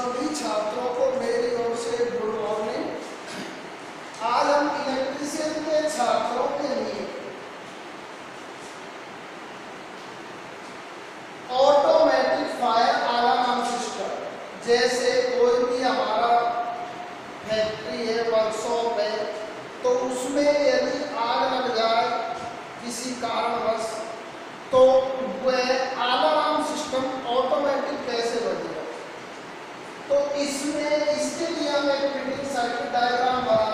सभी छात्रों को मेरी ओर से गुड मॉर्निंग। आज हम इलेक्ट्रिशियन के छात्रों के लिए ऑटोमेटिक फायर अलार्म सिस्टम जैसे कोई भी हमारा फैक्ट्री है वर्कशॉप है तो उसमें यदि आग लग जाए किसी कारणवश तो वह आला इसके लिए हम एक फिटिंग सर्किट डायग्राम बना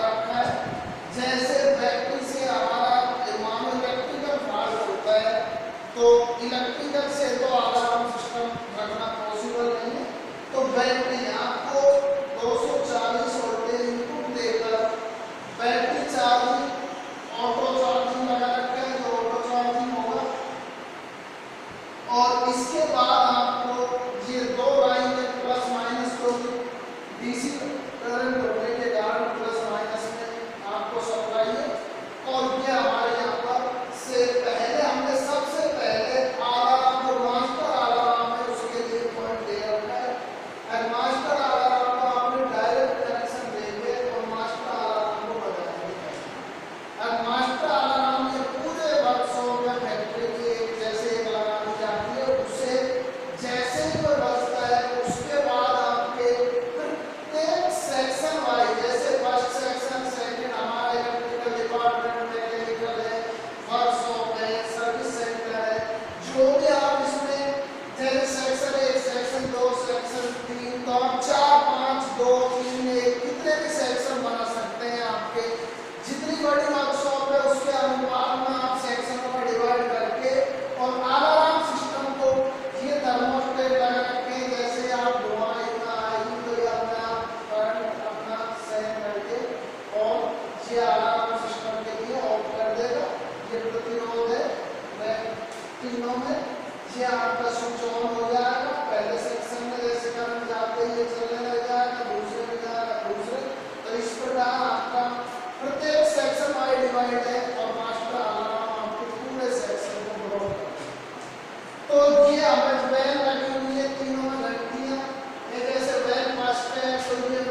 है अमर बैल लगी हुई है, तीनों में घंटियाँ एक ऐसे बैल पास पे सोइए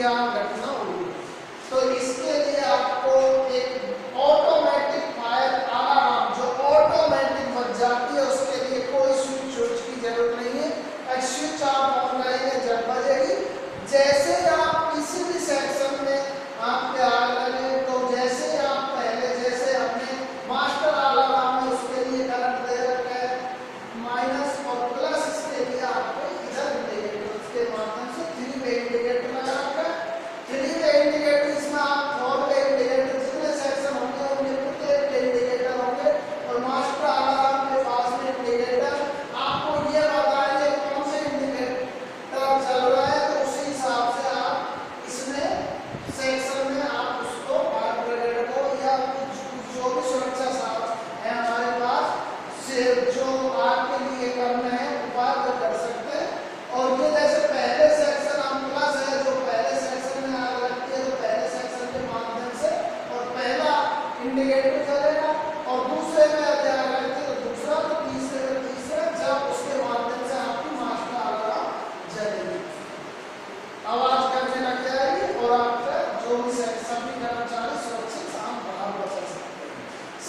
क्या करते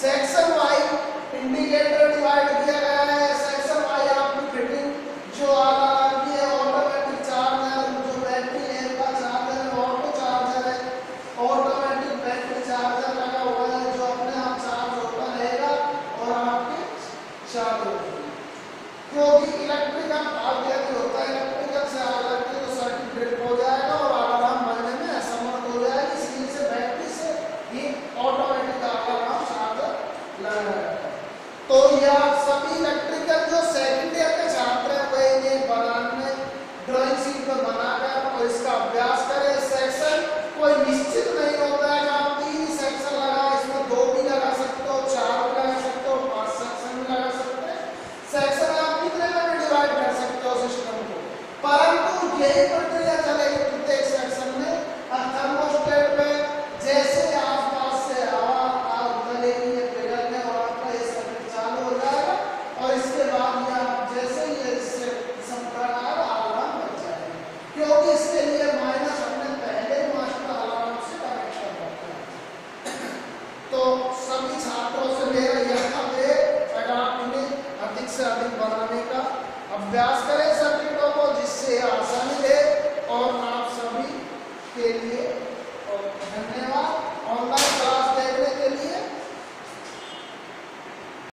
section y indicator divided इससे आसानी है और आप सभी के लिए